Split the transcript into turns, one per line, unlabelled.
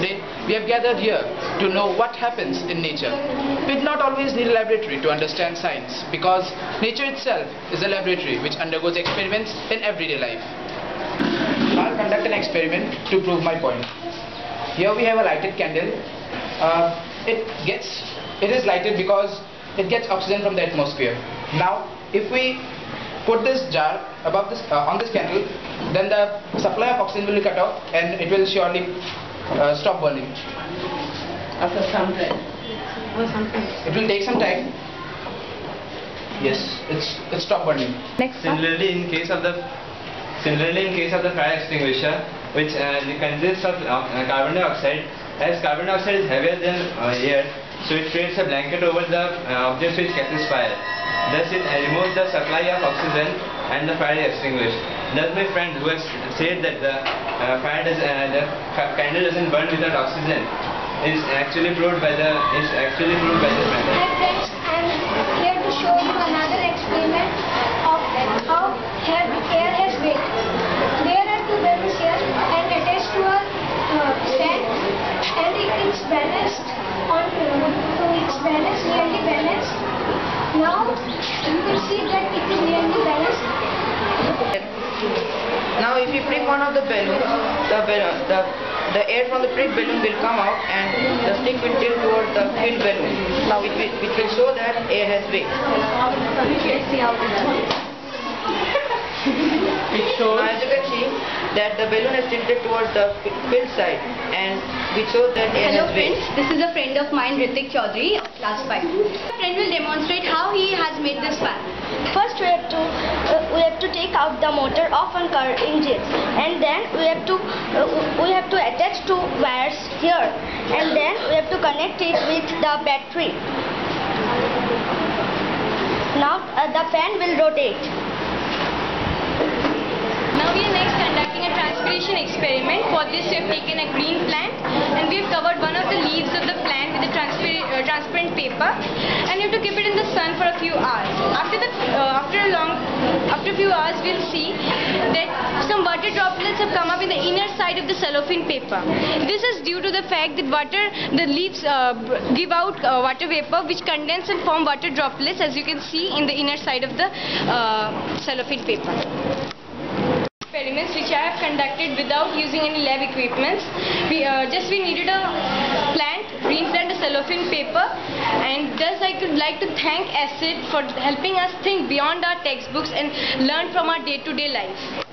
we have gathered here to know what happens in nature. We do not always need a laboratory to understand science because nature itself is a laboratory which undergoes experiments in everyday life. I'll conduct an experiment to prove my point. Here we have a lighted candle. Uh, it gets, it is lighted because it gets oxygen from the atmosphere. Now, if we put this jar above this uh, on this candle, then the supply of oxygen will be cut off and it will surely uh, stop burning.
After some time.
It will take some time. Yes, it's it stopped burning.
Next.
Similarly, in case of the similarly in case of the fire extinguisher, which uh, consists of uh, carbon dioxide, as carbon dioxide is heavier than uh, air, so it creates a blanket over the uh, object which catches fire. Thus, it removes the supply of oxygen and the fire is extinguished. Thus, my friend who has said that the uh, fire does, uh, the candle doesn't burn without oxygen is actually proved by the is actually proved by this method.
Hi friends, I am here to show you another experiment of how hair, air has weight. There are two balloons here and attached to a uh, stand and it is balanced on uh, it's balanced, nearly balanced. Now you can see that it is nearly balanced.
Now if you prick one of the balloons, the balloon, the the air from the prick balloon will come out and the stick will tilt towards the filled balloon. Now it will, it will show that air has weight.
Let's see how it is.
It shows. Now as you can see that the balloon is tilted towards the fi- filled side and which shows that air
Hello
has weight.
friends, this is a friend of mine, Ritik Chaudhary of class 5. My friend will demonstrate how he has made this fan.
First we have to we have to take out the motor of one car engine and then we have to uh, we have to attach two wires here and then we have to connect it with the battery. Now uh, the fan will rotate.
Now we are next conducting a transpiration experiment. For this we have taken a green plant and we have covered one of the leaves of the plant with a transpir uh, transparent paper and you have to keep it in the sun for a few hours. After the uh, after a long after a few hours we'll see that some water droplets have come up in the inner side of the cellophane paper. This is due to the fact that water the leaves uh, give out uh, water vapor which condense and form water droplets as you can see in the inner side of the uh, cellophane paper experiments which I have conducted without using any lab equipments. We uh, just we needed a plant, green plant, a cellophane paper, and thus I could like to thank ASSET for helping us think beyond our textbooks and learn from our day-to-day life.